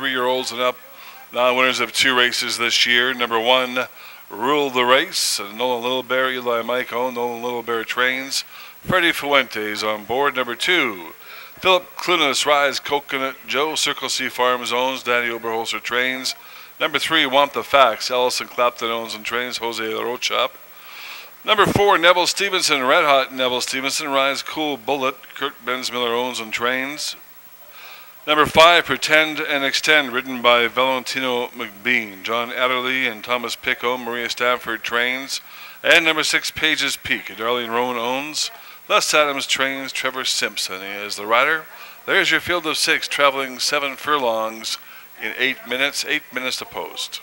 three-year-olds and up. Non-winners of two races this year. Number one, Rule the Race. Nolan Littlebear, Eli Michael, Nolan Littlebear trains. Freddie Fuentes on board. Number two, Philip Clunas, Rise Coconut, Joe Circle C Farms owns, Danny Oberholzer trains. Number three, Want the Facts, Ellison Clapton owns and trains, Jose Rochop. Number four, Neville Stevenson, Red Hot Neville Stevenson, Rise Cool Bullet, Kurt Bensmiller owns and trains. Number five, Pretend and Extend, written by Valentino McBean, John Adderley and Thomas Pico, Maria Stafford trains. And number six, Pages Peak, Darlene Rowan owns. Les Adams trains Trevor Simpson. Is the rider. There's your field of six, traveling seven furlongs in eight minutes, eight minutes to post.